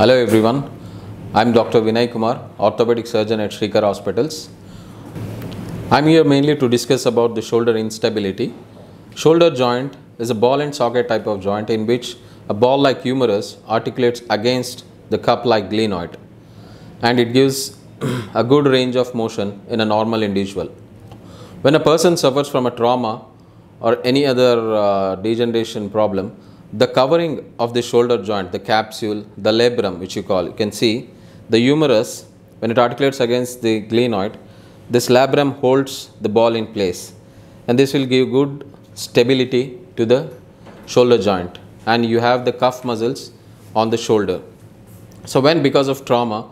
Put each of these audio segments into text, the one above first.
Hello everyone, I am Dr. Vinay Kumar, orthopedic surgeon at Srikara Hospitals. I am here mainly to discuss about the shoulder instability. Shoulder joint is a ball and socket type of joint in which a ball like humerus articulates against the cup like glenoid and it gives a good range of motion in a normal individual. When a person suffers from a trauma or any other uh, degeneration problem, the covering of the shoulder joint, the capsule, the labrum, which you call, you can see the humerus, when it articulates against the glenoid, this labrum holds the ball in place and this will give good stability to the shoulder joint and you have the cuff muscles on the shoulder. So when because of trauma,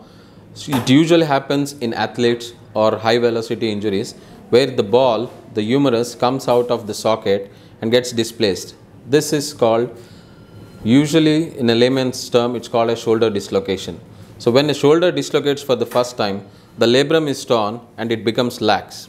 it usually happens in athletes or high velocity injuries where the ball, the humerus comes out of the socket and gets displaced. This is called usually in a layman's term it's called a shoulder dislocation. So when a shoulder dislocates for the first time, the labrum is torn and it becomes lax.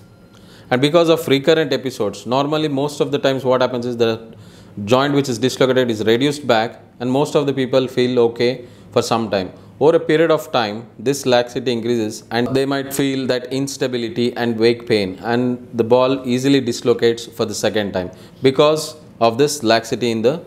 And because of recurrent episodes, normally most of the times what happens is the joint which is dislocated is reduced back and most of the people feel okay for some time. Over a period of time, this laxity increases and they might feel that instability and wake pain and the ball easily dislocates for the second time because of this laxity in the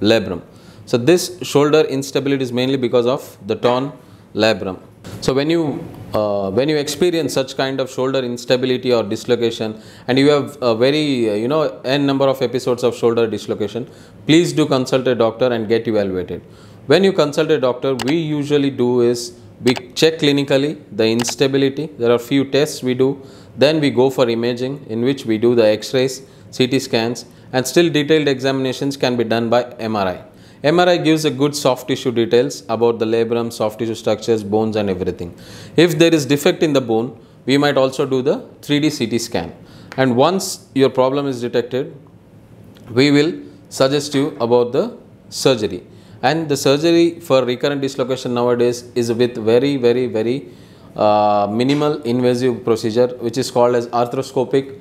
labrum. So this shoulder instability is mainly because of the torn labrum. So when you uh, when you experience such kind of shoulder instability or dislocation and you have a very uh, you know n number of episodes of shoulder dislocation, please do consult a doctor and get evaluated. When you consult a doctor, we usually do is we check clinically the instability. There are few tests we do. Then we go for imaging in which we do the X-rays, CT scans and still detailed examinations can be done by MRI. MRI gives a good soft tissue details about the labrum, soft tissue structures, bones and everything. If there is defect in the bone, we might also do the 3D CT scan. And once your problem is detected, we will suggest you about the surgery. And the surgery for recurrent dislocation nowadays is with very, very, very uh, minimal invasive procedure which is called as arthroscopic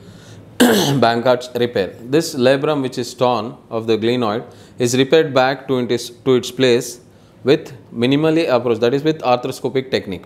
Bankart's repair. This labrum which is torn of the glenoid is repaired back to its, to its place with minimally approach that is with arthroscopic technique.